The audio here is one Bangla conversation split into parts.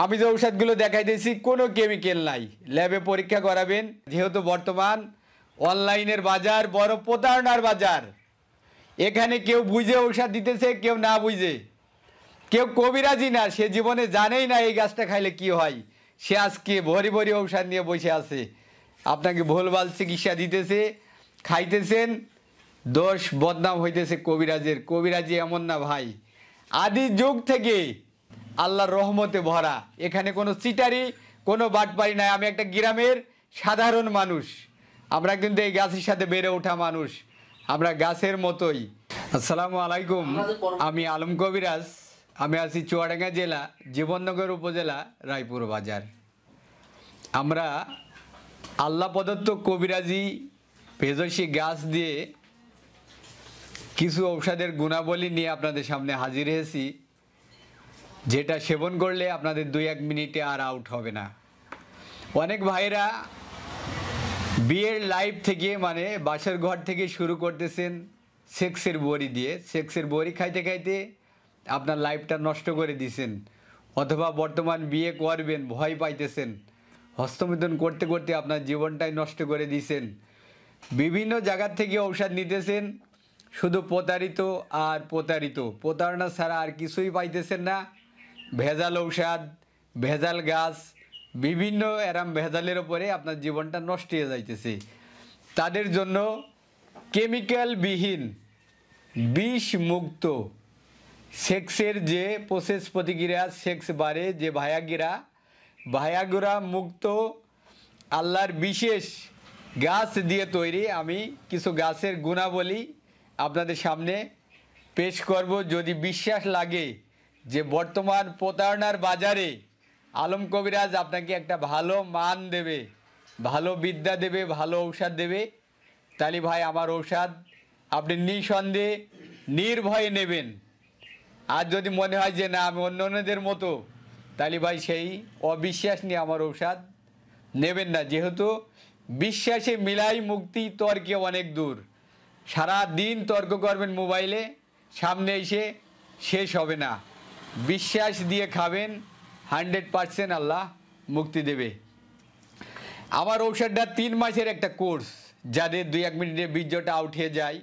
আমি যে ঔষধগুলো দেখাইতেছি কোনো কেমিক্যাল নাই। ল্যাবে পরীক্ষা করাবেন, যেহেতু বর্তমান অনলাইনের বাজার বড় প্রতারণার বাজার। এখানে কেউ বুঝে ঔষধ দিতেছে, কেউ না বুঝে। কেউ কবিরাজি না, সে জীবনে জানেই না এই গাছটা খাইলে কি হয়। সে আজকে ভরি ভরি ঔষধ নিয়ে বসে আছে। আপনাকে ভুলভাল চিকিৎসা দিতেছে, খাইতেছেন, দোষ বদনাম হইতেছে কবিরাজের। কবিরাজি এমন না ভাই। আদি যুগ থেকে আল্লাহর রহমতে ভরা। এখানে কোনো চিটারি কোনো বাটপারি নাই। আমি একটা গ্রামের সাধারণ মানুষ। আমরা কিন্তু এই গাছের সাথে বেড়ে ওঠা মানুষ। আমরা গাছের মতোই। আসসালামু আলাইকুম। আমি আলম কবিরাজ। আমি আছি চুয়াডাঙ্গা জেলা জীবননগর উপজেলা রায়পুর বাজার। আমরা আল্লাহ প্রদত্ত কবিরাজি ভেজসী গাছ দিয়ে কিছু ঔষধের গুণাবলী নিয়ে আপনাদের সামনে হাজির হয়েছি। যেটা সেবন করলে আপনাদের দুই এক মিনিটে আর আউট হবে না। অনেক ভাইরা বিয়ের লাইফ থেকে মানে বাসার ঘর থেকে শুরু করতেছেন সেক্সের বড়ি দিয়ে। সেক্সের বড়ি খাইতে খাইতে আপনার লাইফটা নষ্ট করে দিছেন। অথবা বর্তমান বিয়ে করবেন, ভয় পাইতেছেন। হস্তমিদন করতে করতে আপনার জীবনটাই নষ্ট করে দিছেন। বিভিন্ন জায়গার থেকে ঔষধ নিতেছেন, শুধু প্রতারিত আর প্রতারিত। প্রতারণা ছাড়া আর কিছুই পাইতেছেন না। ভেজাল ঔষধ, ভেজাল গাছ, বিভিন্ন এরাম ভেজালের ওপরে আপনার জীবনটা নষ্ট হয়ে যাইতেছে। তাদের জন্য কেমিক্যালবিহীন বিষ মুক্ত সেক্সের যে প্রসেস প্রতিক্রিয়া, সেক্স বাড়ে, যে ভায়াগিরা, ভায়াগুরা মুক্ত আল্লাহর বিশেষ গাছ দিয়ে তৈরি। আমি কিছু গাছের গুণাবলী আপনাদের সামনে পেশ করব। যদি বিশ্বাস লাগে যে বর্তমান প্রতারণার বাজারে আলম কবিরাজ আপনাকে একটা ভালো মান দেবে, ভালো বিদ্যা দেবে, ভালো ঔষধ দেবে। তাহলে ভাই, আমার ঔষধ আপনি নিঃসন্দেহে নির্ভয়ে নেবেন। আর যদি মনে হয় যে না, আমি অন্য অন্যদের মতো তাহলে ভাই, সেই অবিশ্বাস নিয়ে আমার ঔষধ নেবেন না। যেহেতু বিশ্বাসে মিলাই মুক্তি তর্কে অনেক দূর। সারা দিন তর্ক করবেন মোবাইলে, সামনে এসে শেষ হবে না। বিশ্বাস দিয়ে খাবেন, হান্ড্রেড পারসেন্ট আল্লাহ মুক্তি দেবে। আমার ঔষধটা তিন মাসের একটা কোর্স, যাদের দুই এক মিনিটে বীর্যটা উঠে যায়,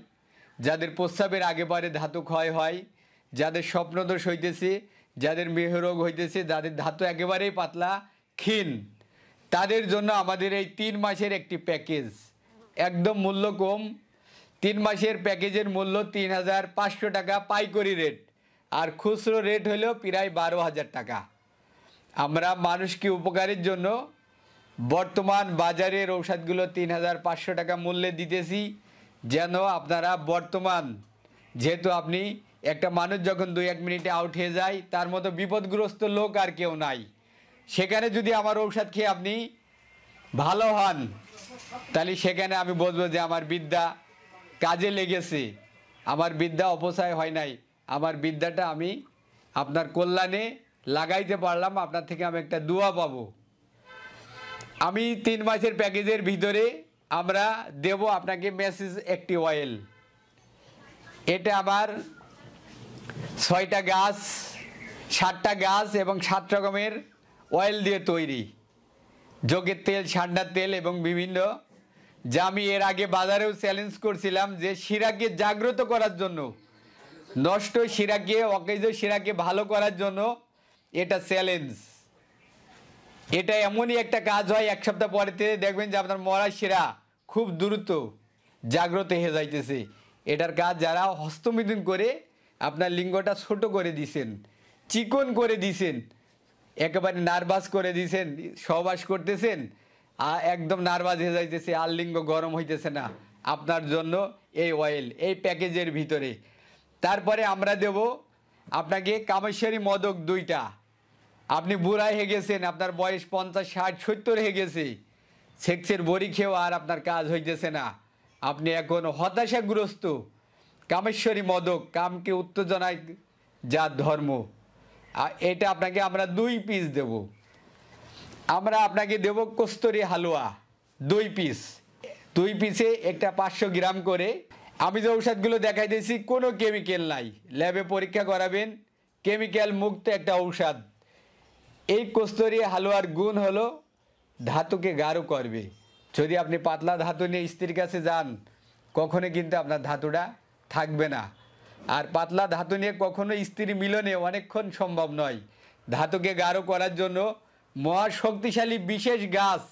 যাদের প্রস্রাবের আগে পরে ধাতু ক্ষয় হয়, যাদের স্বপ্নদোষ হইতেছে, যাদের মেহরোগ হইতেছে, যাদের ধাতু একেবারেই পাতলা, ক্ষীণ, তাদের জন্য আমাদের এই তিন মাসের একটি প্যাকেজ। একদম মূল্য কম, তিন মাসের প্যাকেজের মূল্য তিন হাজার পাঁচশো টাকা পাইকরি রেট। আর খুচরো রেট হলো প্রায় বারো হাজার টাকা। আমরা মানুষকে উপকারের জন্য বর্তমান বাজারের ঔষধগুলো তিন হাজার পাঁচশো টাকা মূল্যে দিতেছি। যেন আপনারা বর্তমান, যেহেতু আপনি একটা মানুষ যখন দুই এক মিনিটে আউট হয়ে যায়, তার মতো বিপদগ্রস্ত লোক আর কেউ নাই। সেখানে যদি আমার ঔষধ খেয়ে আপনি ভালো হন, তাহলে সেখানে আমি বলব যে আমার বিদ্যা কাজে লেগেছে। আমার বিদ্যা অপচয় হয় নাই। আমার বিদ্যাটা আমি আপনার কল্যাণে লাগাইতে পারলাম, আপনার থেকে আমি একটা দোয়া পাবো। আমি তিন মাসের প্যাকেজের ভিতরে আমরা দেব আপনাকে মেসেজ একটি অয়েল এটা আমার ছয়টা গাছ, সাতটা গাছ এবং সাত রকমের অয়েল দিয়ে তৈরি। যোগের তেল, ঠান্ডার তেল এবং বিভিন্ন। যা আমি এর আগে বাজারেও চ্যালেঞ্জ করছিলাম যে শিরাকে জাগ্রত করার জন্য নষ্ট শিরাকে, অকেজ শিরাকে ভালো করার জন্য এটা চ্যালেঞ্জ। এটা এমনই একটা কাজ হয়, এক সপ্তাহ পরেতে দেখবেন যে আপনার মরা শিরা খুব দ্রুত জাগ্রত হয়ে যাইতেছে। এটার কাজ যারা হস্তমিথুন করে আপনার লিঙ্গটা ছোট করে দিছেন, চিকন করে দিছেন, একেবারে নার্ভাস করে দিছেন, সহবাস করতেছেন আর একদম নার্ভাস হয়ে যাইতেছে, আর লিঙ্গ গরম হইতেছে না। আপনার জন্য এই অয়েল এই প্যাকেজের ভিতরে। তারপরে আমরা দেব আপনাকে কামেশ্বরী মদক দুইটা। আপনি বুড়ায় হয়ে গেছেন, আপনার বয়স পঞ্চাশ, ষাট, সত্তর হয়ে গেছে। সেক্সের বড়ি খেয়েও আর আপনার কাজ হইতেছে না। আপনি এখন হতাশাগ্রস্ত। কামেশ্বরী মদক, কামকে উত্তেজনায় যা ধর্ম। এটা আপনাকে আমরা দুই পিস দেব। আমরা আপনাকে দেব কস্তুরি হালুয়া, দুই পিস দুই পিসে একটা পাঁচশো গ্রাম করে আমি যে ঔষধগুলো দেখাই দিয়েছি, কোনো কেমিক্যাল নাই। ল্যাবে পরীক্ষা করাবেন কেমিক্যাল মুক্ত একটা ঔষধ। এই কস্তুরি হালুয়ার গুণ হলো, ধাতুকে গাঢ় করবে। যদি আপনি পাতলা ধাতু নিয়ে স্ত্রীর কাছে যান কখনো কিন্তু আপনার ধাতুটা থাকবে না। আর পাতলা ধাতু নিয়ে কখনো স্ত্রী মিলনে অনেকক্ষণ সম্ভব নয়। ধাতুকে গাঢ় করার জন্য মহাশক্তিশালী বিশেষ গাছ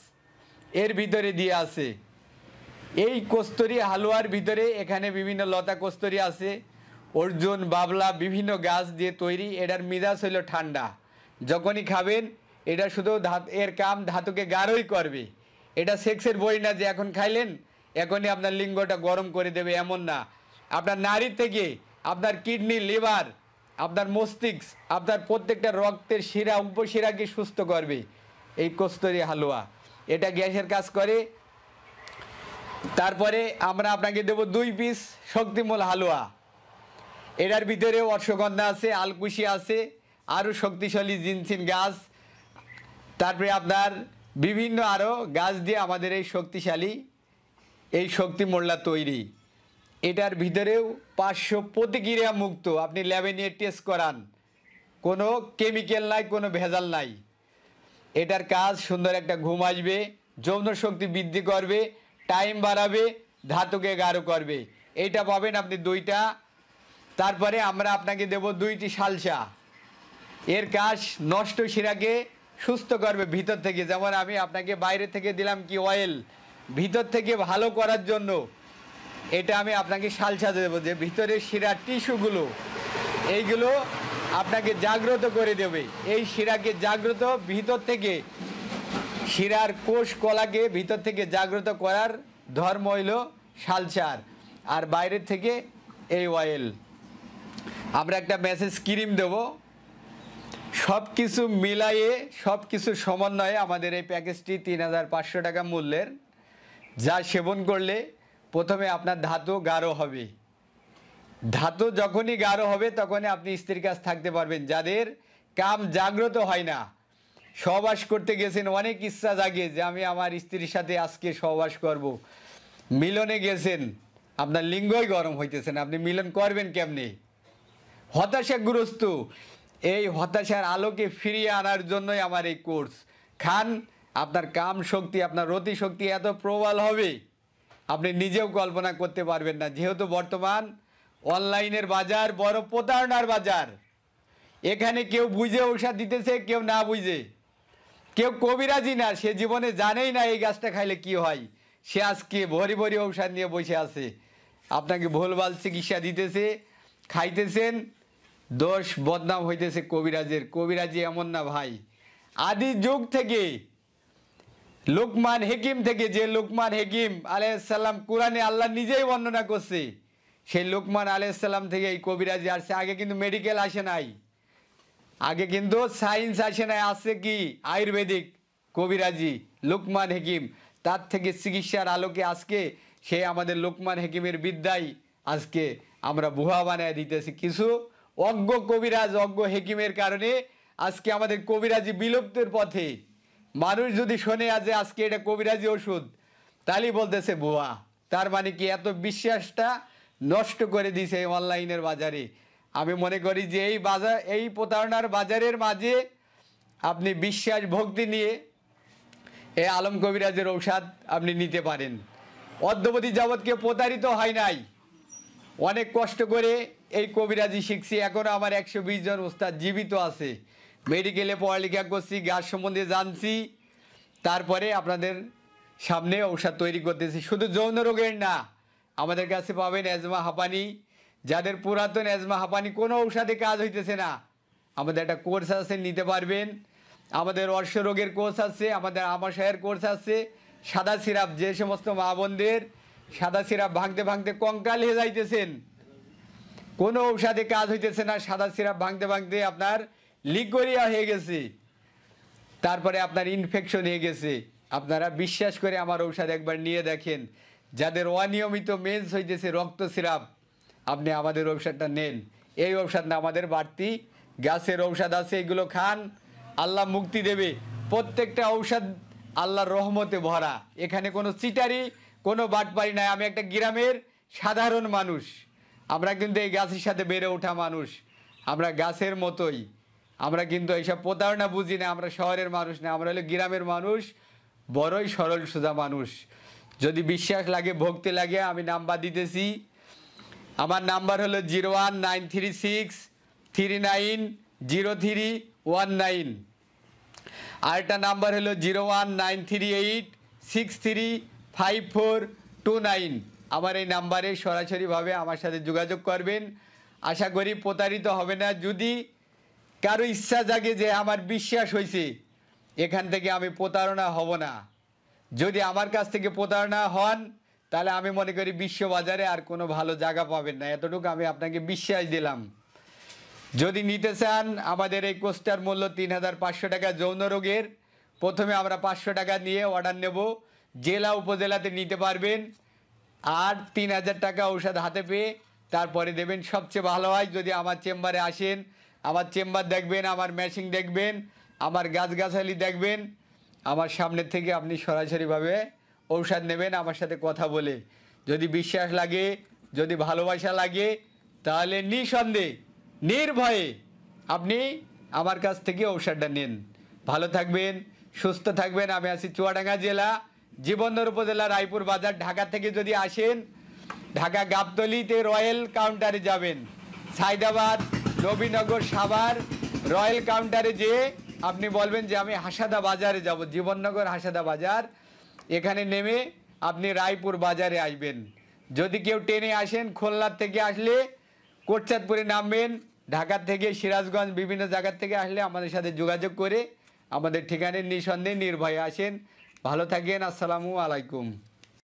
এর ভিতরে দিয়ে আছে। এই কস্তুরি হালুয়ার ভিতরে এখানে বিভিন্ন লতা কস্তুরি আছে। অর্জুন, বাবলা, বিভিন্ন গাছ দিয়ে তৈরি। এটার মিজাজ হলো ঠান্ডা। যখনই খাবেন, এটা শুধু ধাত, এর কাম ধাতুকে গাঢ়ই করবে। এটা সেক্সের বই না যে এখন খাইলেন, এখনই আপনার লিঙ্গটা গরম করে দেবে, এমন না। আপনার নারী থেকে আপনার কিডনি, লিভার, আপনার মস্তিষ্ক, আপনার প্রত্যেকটা রক্তের শিরা উপশিরাকে সুস্থ করবে। এই কস্তুরি হালুয়া। এটা গ্যাসের কাজ করে তারপরে আমরা আপনাকে দেব দুই পিস শক্তিমূল হালুয়া। এটার ভিতরে অশ্বগন্ধা আছে, আলকুশি আছে, আরও শক্তিশালী জিনসিন গাছ। তারপরে আপনার বিভিন্ন আরও গাছ দিয়ে আমাদের এই শক্তিশালী এই শক্তি মোল্লা তৈরি। এটার ভিতরেও পাঁচশো প্রতিক্রিয়া মুক্ত, আপনি ল্যাবে নিয়ে টেস্ট করান। কোনো কেমিক্যাল নাই, কোনো ভেজাল নাই। এটার কাজ সুন্দর একটা ঘুম আসবে, যৌন শক্তি বৃদ্ধি করবে টাইম বাড়াবে, ধাতুকে গাঢ় করবে। এইটা পাবেন আপনি দুইটা। তারপরে আমরা আপনাকে দেব দুইটি সালসা এর কাজ নষ্ট শিরাকে সুস্থ করবে ভিতর থেকে। যেমন আমি আপনাকে বাইরে থেকে দিলাম কি অয়েল ভিতর থেকে ভালো করার জন্য এটা আমি আপনাকে সালসা দেবো যে ভিতরের শিরার টিস্যুগুলো, এইগুলো আপনাকে জাগ্রত করে দেবে। এই শিরাকে জাগ্রত ভিতর থেকে শিরার কোষ কলাকে ভিতর থেকে জাগ্রত করার ধর্ম হইল সালসার আর বাইরের থেকে এই অয়েল আমরা একটা মেসেজ ক্রিম দেব। সব কিছু মিলাইয়ে সব কিছু সমন্বয়ে আমাদের এই প্যাকেজটি তিন হাজার পাঁচশো টাকা মূল্যের, যা সেবন করলে প্রথমে আপনার ধাতু গাঢ় হবে। ধাতু যখনই গাঢ় হবে, তখনই আপনি স্ত্রীর কাছ থাকতে পারবেন। যাদের কাম জাগ্রত হয় না সহবাস করতে গেছেন, অনেক ইচ্ছা জাগে যে আমি আমার স্ত্রীর সাথে আজকে সহবাস করব। মিলনে গেছেন, আপনার লিঙ্গই গরম হইতেছেন আপনি মিলন করবেন কেমনে? হতাশাগ্রস্ত, এই হতাশার আলোকে ফিরিয়ে আনার জন্যই আমার এই কোর্স খান, আপনার কাম শক্তি, আপনার রতি শক্তি এত প্রবল হবে, আপনি নিজেও কল্পনা করতে পারবেন না। যেহেতু বর্তমান অনলাইনের বাজার, বড় প্রতারণার বাজার। এখানে কেউ বুঝে ঔষধ দিতেছে, কেউ না বুঝে। কেউ কবিরাজি না, সে জীবনে জানেই না এই গাছটা খাইলে কি হয়। সে আজকে ভরি ভরি ঔষধ নিয়ে বসে আছে। আপনাকে ভুলভাল চিকিৎসা দিতেছে, খাইতেছেন, দোষ বদনাম হইতেছে কবিরাজের। কবিরাজি এমন না ভাই। আদি যুগ থেকে, লোকমান হেকিম থেকে যে লোকমান হেকিম আলাইসাল্লাম কোরআনে আল্লাহ নিজেই বর্ণনা করছে, সেই লোকমান আলাইসাল্লাম থেকে এই কবিরাজি আসছে। আগে কিন্তু মেডিকেল আসে নাই। আগে কিন্তু সায়েন্স আসে নাই আসছে কি? আয়ুর্বেদিক, কবিরাজি, লোকমান হেকিম। তার থেকে চিকিৎসার আলোকে আজকে সে আমাদের লোকমান হেকিমের বিদ্যায় আজকে আমরা বুহা বানায় দিতেছি। কিছু অজ্ঞ কবিরাজ, অজ্ঞ হেকিমের কারণে আজকে আমাদের কবিরাজি বিলুপ্তের পথে। মানুষ যদি শোনে আজ আজকে এটা কবিরাজি ওষুধ তাহলেই বলতেছে বুয়া তার মানে কি এত বিশ্বাসটা নষ্ট করে দিছে অনলাইনের বাজারে? আমি মনে করি যে এই বাজার, এই প্রতারণার বাজারের মাঝে আপনি বিশ্বাস, ভক্তি নিয়ে এই আলম কবিরাজের ঔষধ আপনি নিতে পারেন। অদ্যবধি যাবৎ কেউ প্রতারিত হয় নাই। অনেক কষ্ট করে এই কবিরাজি শিখছি। এখনও আমার একশো বিশ জন ওস্তাদ জীবিত আছে। মেডিকেলে পড়ালেখা করছি, গাছ সম্বন্ধে জানছি। তারপরে আপনাদের সামনে ঔষধ তৈরি করতেছি। শুধু যৌন রোগের না, আমাদের কাছে পাবেন অ্যাজমা হাঁপানি যাদের পুরাতন অ্যাজমা হাঁপানি কোনো ঔষধে কাজ হইতেছে না। আমাদের একটা কোর্স আছে, নিতে পারবেন। আমাদের অর্শ রোগের কোর্স আছে, আমাদের আমাশয়ের কোর্স আছে। সাদা সিরাপ, যে সমস্ত মা বোনদের সাদা সিরাপ ভাঙতে ভাঙতে কঙ্কাল হয়ে যাইতেছেন। কোনো ঔষধে কাজ হইতেছে না, সাদা সিরাপ ভাঙতে ভাঙতে আপনার লিগোরিয়া হয়ে গেছে। তারপরে আপনার ইনফেকশন হয়ে গেছে। আপনারা বিশ্বাস করে আমার ঔষধ একবার নিয়ে দেখেন। যাদের অনিয়মিত মেন্স হইতেছে রক্ত সিরাপ আপনি আমাদের ঔষধটা নেন। এই ঔষধ না, আমাদের বাড়তি গ্যাসের ঔষধ আছে, এগুলো খান। আল্লাহ মুক্তি দেবে। প্রত্যেকটা ঔষধ আল্লাহর রহমতে ভরা। এখানে কোনো চিটারি, কোনো বাটপারি নাই। আমি একটা গ্রামের সাধারণ মানুষ। আমরা কিন্তু এই গাছের সাথে বেড়ে ওঠা মানুষ। আমরা গাছের মতোই। আমরা কিন্তু এইসব প্রতারণা বুঝি না। আমরা শহরের মানুষ না। আমরা হলো গ্রামের মানুষ। বড়ই সরল সোজা মানুষ। যদি বিশ্বাস লাগে, ভক্তি লাগে, আমি নাম্বার দিতেছি। আমার নাম্বার হলো zero one nine three six three nine zero three one nine. আরেকটা নাম্বার হলো zero one nine three eight six three five four two nine. আমার এই নাম্বারে সরাসরিভাবে আমার সাথে যোগাযোগ করবেন। আশা করি প্রতারিত হবে না। যদি কারও ইচ্ছা জাগে যে আমার বিশ্বাস হয়েছে এখান থেকে আমি প্রতারণা হব না। যদি আমার কাছ থেকে প্রতারণা হন তাহলে আমি মনে করি বিশ্ববাজারে আর কোনো ভালো জায়গা পাবেন না। এতটুকু আমি আপনাকে বিশ্বাস দিলাম। যদি নিতে চান, আমাদের এই কোর্সটার মূল্য তিন হাজার পাঁচশো টাকা যৌন রোগের। প্রথমে আমরা পাঁচশো টাকা নিয়ে অর্ডার নেব। জেলা উপজেলাতে নিতে পারবেন। আর তিন হাজার টাকা ঔষধ হাতে পেয়ে তারপরে দেবেন সবচেয়ে ভালো হয় যদি আমার চেম্বারে আসেন। আমার চেম্বার দেখবেন, আমার মেশিন দেখবেন, আমার গাছগাছালি দেখবেন। আমার সামনের থেকে আপনি সরাসরিভাবে ঔষধ নেবেন, আমার সাথে কথা বলে। যদি বিশ্বাস লাগে, যদি ভালোবাসা লাগে, তাহলে নিঃসন্দেহে, নির্ভয়ে আপনি আমার কাছ থেকে ঔষধটা নিন। ভালো থাকবেন, সুস্থ থাকবেন। আমি আছি চুয়াডাঙ্গা জেলা, জীবনদর উপজেলা, রায়পুর বাজার, ঢাকা থেকে যদি আসেন, ঢাকা গাবতলিতে রয়্যাল কাউন্টারে যাবেন। সাইদাবাদ, নবীনগর, সাভার, রয়্যাল কাউন্টারে যেয়ে আপনি বলবেন যে আমি হাসাদা বাজারে যাব, জীবননগর হাসাদা বাজার। এখানে নেমে আপনি রায়পুর বাজারে আসবেন। যদি কেউ ট্রেনে আসেন, খুলনার থেকে আসলে কোটচাঁদপুরে নামবেন ঢাকা থেকে সিরাজগঞ্জ বিভিন্ন জায়গার থেকে আসলে আমাদের সাথে যোগাযোগ করে আমাদের ঠিকানায় নিঃসন্দেহে নির্ভয়ে আসেন। ভালো থাকেন, আসসালামু আলাইকুম।